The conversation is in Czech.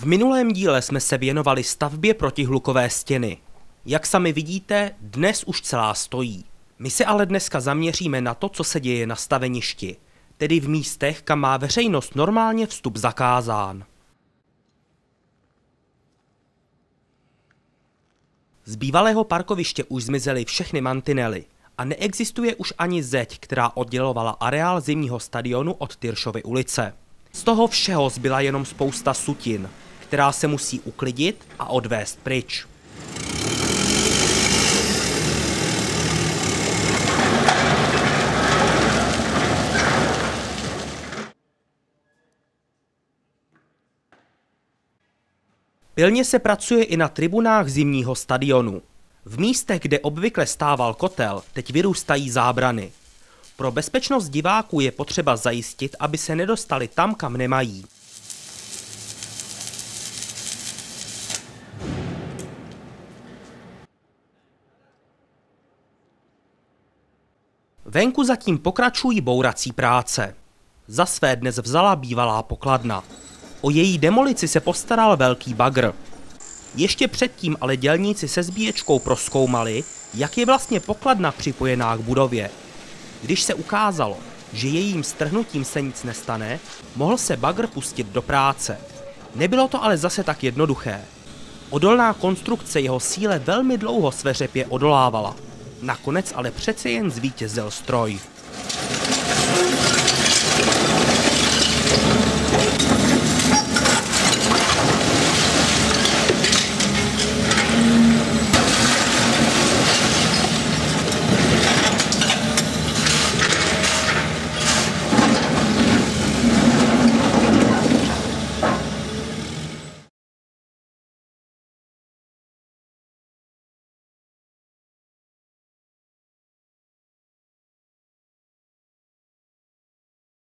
V minulém díle jsme se věnovali stavbě protihlukové stěny. Jak sami vidíte, dnes už celá stojí. My se ale dneska zaměříme na to, co se děje na staveništi, tedy v místech, kam má veřejnost normálně vstup zakázán. Z bývalého parkoviště už zmizely všechny mantinely a neexistuje už ani zeď, která oddělovala areál zimního stadionu od Tyršovy ulice. Z toho všeho zbyla jenom spousta sutin, která se musí uklidit a odvést pryč. Pilně se pracuje i na tribunách zimního stadionu. V místech, kde obvykle stával kotel, teď vyrůstají zábrany. Pro bezpečnost diváků je potřeba zajistit, aby se nedostali tam, kam nemají. Venku zatím pokračují bourací práce. Za své dnes vzala bývalá pokladna. O její demolici se postaral velký bagr. Ještě předtím ale dělníci se zbíječkou proskoumali, jak je vlastně pokladna připojená k budově. Když se ukázalo, že jejím strhnutím se nic nestane, mohl se bagr pustit do práce. Nebylo to ale zase tak jednoduché. Odolná konstrukce jeho síle velmi dlouho sveřepě odolávala. Nakonec ale přece jen zvítězil stroj.